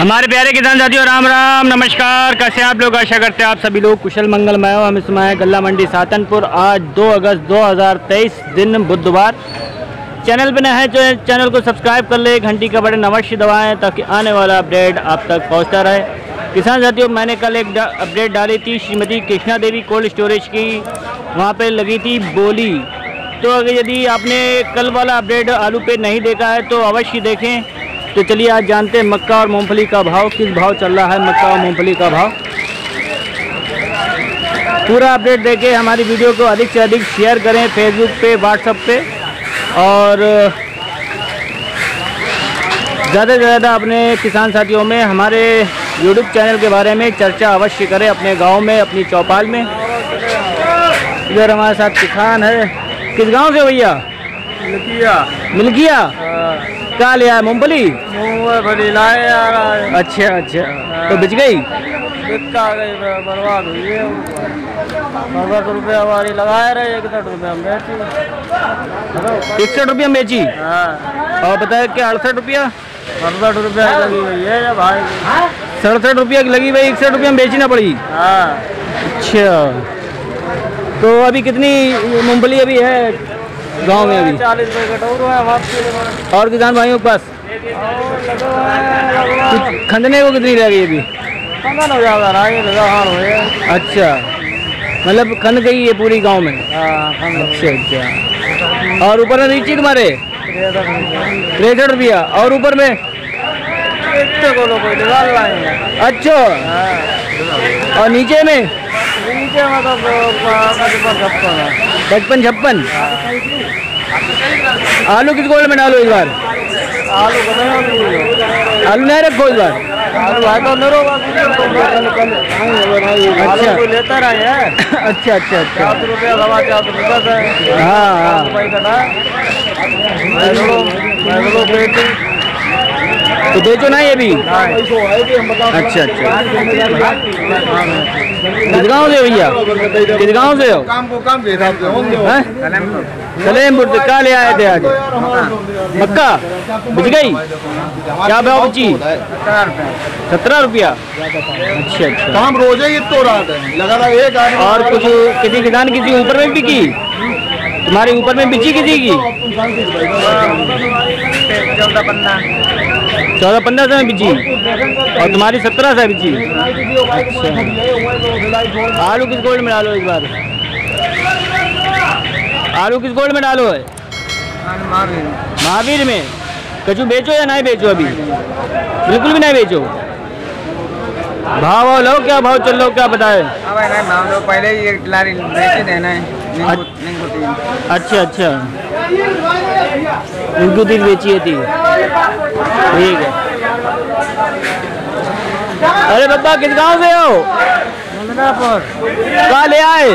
हमारे प्यारे किसान साथियों, राम राम, नमस्कार। कैसे आप लोग? आशा करते हैं आप सभी लोग कुशल मंगल मैं हूँ। हम इस समय गल्ला मंडी सातनपुर, आज 2 अगस्त 2023 दिन बुधवार। चैनल पर न है जो चैनल को सब्सक्राइब कर ले, घंटी का बटन अवश्य दबाएँ ताकि आने वाला अपडेट आप तक पहुँचता रहे। किसान साथियों, मैंने कल एक अपडेट डाली थी श्रीमती कृष्णा देवी कोल्ड स्टोरेज की। वहाँ पर लगी थी बोली। तो अगर यदि आपने कल वाला अपडेट आलू पे नहीं देखा है तो अवश्य देखें। तो चलिए आज जानते हैं मक्का और मूंगफली का भाव किस भाव चल रहा है मक्का और मूंगफली का भाव। पूरा अपडेट देके हमारी वीडियो को अधिक से अधिक शेयर करें फेसबुक पे व्हाट्सएप पे और ज़्यादा से ज़्यादा अपने किसान साथियों में हमारे यूट्यूब चैनल के बारे में चर्चा अवश्य करें अपने गाँव में अपनी चौपाल में। इधर हमारे साथ किसान है। किस गाँव से भैया? मिल्किया। मिल्किया? हाँ। क्या लिया है? मूंगफली? बड़ी लाए यार अच्छा अच्छा। तो बिच गई? गई बर्बाद हुई है। रुपया हमारी लगाए रहे इकसठ रुपया बेची। इकसठ रुपया बेची? हाँ। और बताया क्या अड़सठ रुपया? अड़सठ रुपया लगी हुई है ये भाई। सड़सठ रुपया की लगी भाई इकसठ रुपया में बेचना पड़ी? हाँ। अच्छा। तो अभी कितनी मूंगफली अभी है? गाँव में अभी। चालीस और किसान भाइयों के पास? खंदने को कितनी रह गई अभी? हो जाता हुए अच्छा। मतलब खंद गई है पूरी गाँव में? हाँ अच्छा अच्छा। और ऊपर में नीचे तुम्हारे? तिरसठ रुपया और ऊपर में? अच्छा। और नीचे में? नीचे मतलब पचपन छप्पन पचपन छप्पन? आलू किस गोल्ड में डालो इस बार? आलू आलू नहीं रखो इस बार? तो कोई लेता रहे अच्छा अच्छा अच्छा। है। हाँ तो बेचो ना ये भी? अच्छा अच्छा। किस गाँव से भैया? किस गाँव से हो? को? सलेमपुर से क्या ले आए थे आज? मक्का बिच गई? क्या भाव बिची? सत्रह रुपया। अच्छा अच्छा। काम रोज ही तो रहा है। लगातार एक और कुछ किसी किसान किसी ऊपर में बिकी? तुम्हारे ऊपर में बिची किसी की? चौदह पन्ना चौदह पंद्रह सौ में बिची और तुम्हारी सत्रह सौ बिची अच्छा। आलू किस गोल्ड में डालो इस बार? आलू किस गोल्ड में डालो है? महावीर में। कचू बेचो या नहीं बेचो अभी? बिल्कुल भी नहीं बेचो। भाव वाव लो क्या भाव चल लो क्या बताए? लो पहले ही एक लारी बेच देना है नींबू अच्छा। अच्छा इनको दिन बेची थी। ठीक है। अरे बब्बा किस गाँव से हो? कहा ले आए?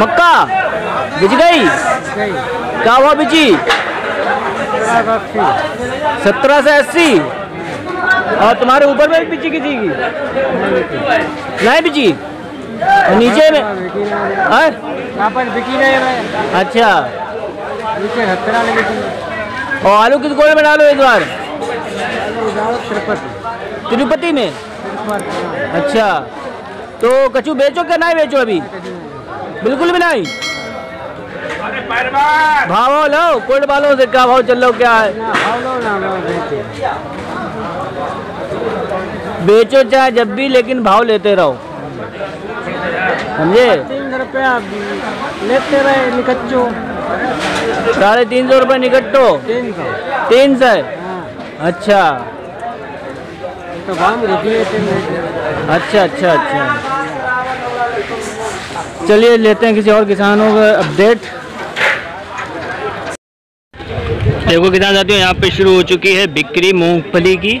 मक्का। बिच गई? क्या हुआ बिची सत्रह से अस्सी? और तुम्हारे ऊपर में बिची किसी की? नहीं बिची नीचे में पर बिकी नहीं अच्छा। और आलू किस गोल में डालो इस बार? तिरुपति में? अच्छा। तो कचू बेचो क्या नहीं बेचो अभी? बिल्कुल भी नहीं। भाव लो, कोल्ड वालों से क्या भाव चल लो क्या है? बेचो चाहे जब भी लेकिन भाव लेते रहो। समझे? तीन रुपया लेते रहे निकच्चो। साढ़े तीन सौ रुपये निकट्टो। तीन सौ। तीन सौ? हाँ। अच्छा। तो अच्छा अच्छा अच्छा। चलिए लेते हैं किसी और किसानों का अपडेट। देखो किसान साथियों यहाँ पे शुरू हो चुकी है बिक्री मूंगफली की।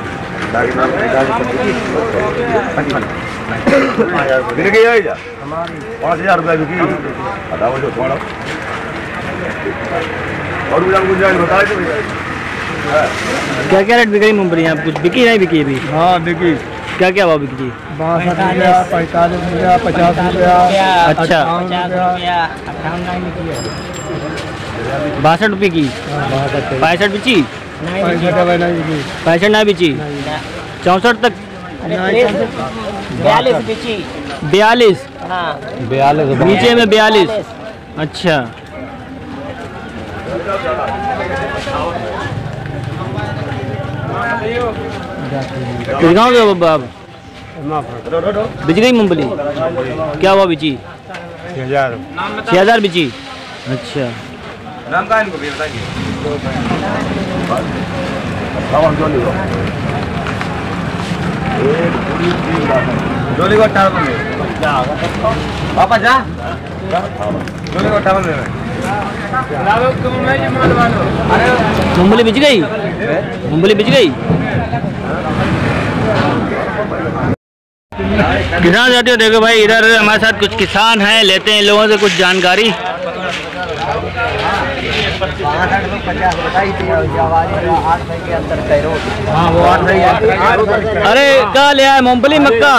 है जा पाँच हज़ार रुपया बिकी बताओ जो थोड़ा और भी आपको जाए बता दो क्या क्या रेट बिक मूंगफली यहाँ कुछ बिकी नहीं बिकी अभी? हाँ देखिए क्या क्या भाव बिक? बासठ रुपया पैंतालीस रुपया पचास रुपया अच्छा। बासठ रुपये की? पैंसठ बिची पैंसठ बिकी? पैंसठ ना बिची। चौंसठ तक। बयालीस बिची। बयालीस। हाँ। नीचे में बयालीस। अच्छा। किस गाँव के बाबा आप बिच गई मूंगफली क्या हुआ बिची? हज़ार। छः हज़ार बिची। अच्छा। सावन जो लियो एक पूरी तीन बात जोली को अठावन में। पापा जा। जोली को अठावन में। मूंगफली बिच गई? मूंगफली बिच गई? किसान साथियों देखो भाई इधर हमारे साथ कुछ किसान हैं लेते हैं लोगों से कुछ जानकारी। हाँ वो आठ अरे क्या ले आए मूंगफली मक्का?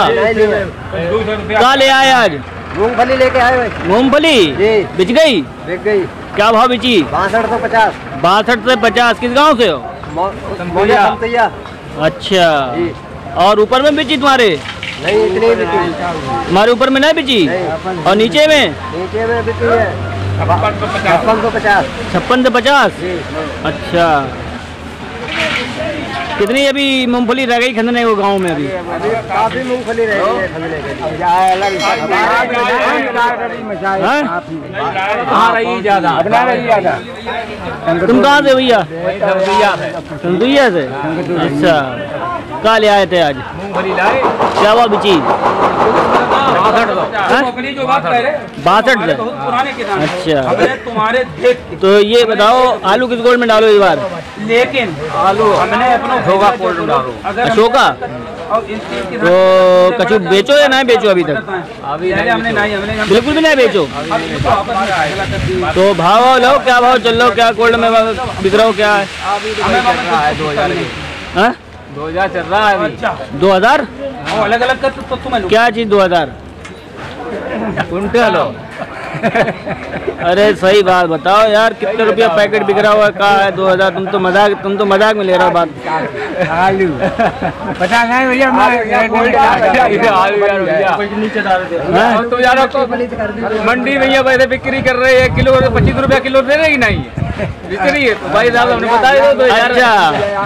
क्या ले आए आज? मूंगफली लेके आए भाई। मूंगफली? जी। बिच गई? बिक गई। क्या भाव बिची बासठ सौ पचास। बासठ से पचास। किस गाँव से हो? अच्छा। और ऊपर में बिची तुम्हारे? नहीं इतनी बिकी। तुम्हारे ऊपर में नहीं बिची और नीचे में? नीचे में बिकी है। छप्पन सौ पचास। छप्पन से पचास? अच्छा। कितनी अभी मूंगफली रह गई खंदने को गाँव में अभी? काफ़ी मूंगफली रह गई है के हाँ? रही ज़्यादा अपना रही ज़्यादा। तुम कहाँ से भैया? से? अच्छा। कहाँ ले आए थे आज? क्या हुआ बिची बात कह बासठ अच्छा। तुम्हारे तो ये बताओ आलू किस गोल्ड में डालो इस बार? लेकिन आलू। हमने अपना डालो। अशोका? और इन तीन किसान तो कछु बेचो या नहीं बेचो अभी तक? अभी हमने नहीं हमने हम- बिल्कुल भी नहीं बेचो। में। तो भाव लो क्या भाव चल लो क्या गोल्ड में बिक रहा हो क्या है? रहा है? दो हज़ार हाँ? चल रहा है अभी। अच्छा। दो हज़ार? अलग अलग कर तो, तो तुम्हें क्या चीज़ दो हज़ार? कुंटल अरे सही बात बताओ यार कितने रुपया पैकेट बिक रहा हुआ है कहा है दो हज़ार? तुम तो मज़ाक तुम तो मज़ाक में ले रहा हो बात। आलू। पता नहीं भैया हाँ? तो मंडी भैया ये वैसे बिक्री कर रहे हैं किलो पच्चीस रुपया किलो दे रहे कि नहीं? बिक्री है तो भाई साहब हमने बताया दो तो अच्छा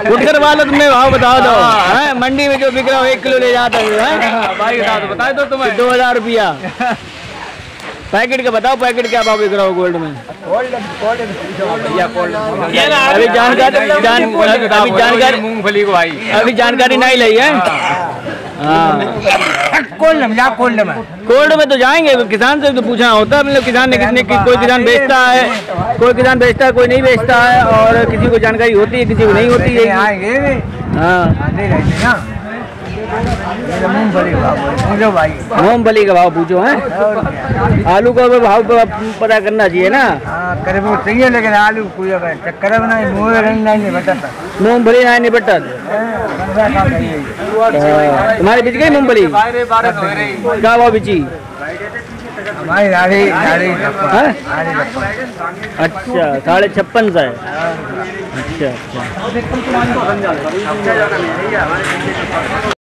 गुटकर वाला तुम्हें भाव बताओ दो हैं? मंडी में जो बिक रहा हो एक किलो ले जाता हूँ भाई साहब बता दो तुम्हें। दो हज़ार रुपया। पैकेट का बताओ पैकेट क्या भाव बिक रहा हो गोल्ड में? अभी जानकारी अभी जानकारी मूंगफली को भाई। अभी जानकारी नहीं ली है। हाँ। कोल्ड में जा कोल्ड में। कोल्ड में तो जाएँगे किसान से तो पूछना होता है मतलब किसान ने कितने की कोई किसान बेचता है कोई किसान बेचता है कोई नहीं बेचता है और किसी को जानकारी होती है किसी को नहीं होती है। आएँगे हाँ। मूंगफली मूंगफली का भाव पूछो है? आलू का भी भाव पता करना चाहिए ना। हाँ करे सही है लेकिन आलू चक्कर में नहीं मुँह रंग नहीं बताता मूंगफली नहीं निपटा नहीं है। तुम्हारी बिच गई मूंगफली? हो क्या भाव बिची? हाँ? अच्छा साढ़े छप्पन सा है। अच्छा अच्छा।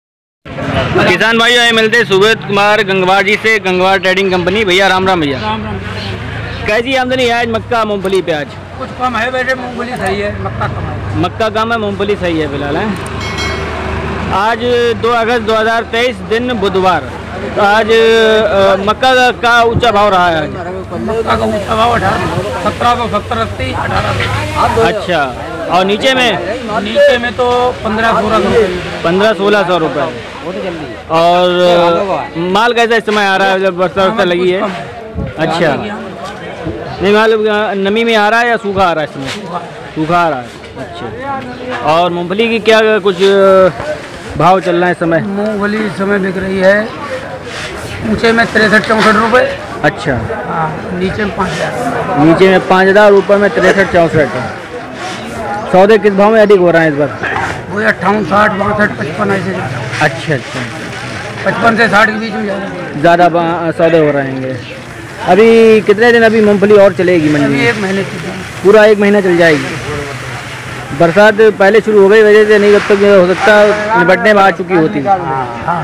किसान भाई आए मिलते सुबोध कुमार गंगवार जी से गंगवार ट्रेडिंग कंपनी भैया राम राम भैया। कैसी आमदनी है आज मक्का मूंगफली प्याज कुछ कम है वैसे मूंगफली सही है मक्का कम है। मक्का कम है मूंगफली सही है फ़िलहाल है? आज 2 अगस्त 2023 दिन बुधवार। तो आज मक्का का- का ऊँचा भाव रहा है आज। मक्का का ऊँचा भाव अठारह सत्रह सौ सत्तर अस्सी अठारह। अच्छा। और नीचे में? नीचे में तो पंद्रह सोलह सौ। पंद्रह सोलह सौ रुपये और माल कैसा इस समय आ रहा है? जब वर्षा वर्षा लगी है। अच्छा। नहीं माल नमी में आ रहा है या सूखा आ रहा है इसमें? सूखा आ रहा है। अच्छा। और मूँगफली की क्या कुछ भाव चल रहा है इस समय? मूँगफली इस समय बिक रही है। ऊँचे में तिरसठ चौंसठ रुपये अच्छा। हाँ नीचे में पाँच हज़ार। नीचे में पाँच हज़ार ऊपर में तिरसठ चौंसठ। सौदे किस भाव में अधिक हो रहा है इस बार? वही अट्ठावन साठ बासठ पचपन ऐसे। अच्छा अच्छा। पचपन से साठ के बीच में ज़्यादा सौदे हो रहे हैं। अभी कितने दिन अभी मूंगफली और चलेगी मंडी में? एक महीने पूरा एक महीना चल जाएगी। बरसात पहले शुरू हो गई वजह से नहीं जब तक हो सकता निपटने में आ चुकी होती। हाँ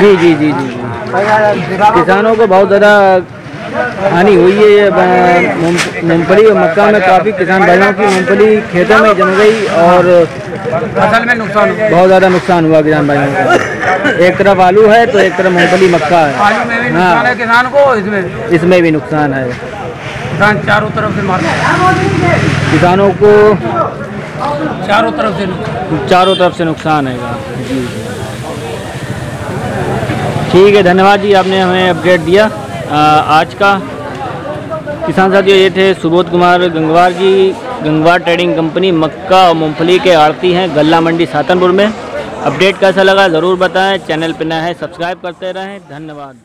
जी जी जी जी। किसानों को बहुत ज़्यादा हानि हुई है मूंगफली और मक्का में काफ़ी किसान भाइयों की मूंगफली खेतों में जम गई और फ़सल में नुकसान बहुत ज़्यादा नुकसान हुआ किसान भाइयों का। एक तरफ़ आलू है तो एक तरफ़ मूंगफली मक्का है। आलू में भी नुकसान है किसान को इसमें? भी। इसमें भी नुकसान है। किसान चारों तरफ़ से मार किसानों को चारों तरफ़ से नुकसान। चारों तरफ़ से नुकसान है। जी। ठीक है धन्यवाद जी आपने हमें अपडेट दिया। आज का किसान साथियों ये थे सुबोध कुमार गंगवार जी। गंगवार ट्रेडिंग कंपनी मक्का और मूँगफली के आड़ती हैं गल्ला मंडी सातनपुर में। अपडेट कैसा लगा ज़रूर बताएँ, चैनल पर नया है, सब्सक्राइब करते रहें, धन्यवाद।